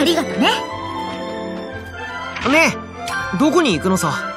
ありがとね。ねえどこに行くのさ？